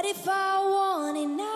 But if I want it now?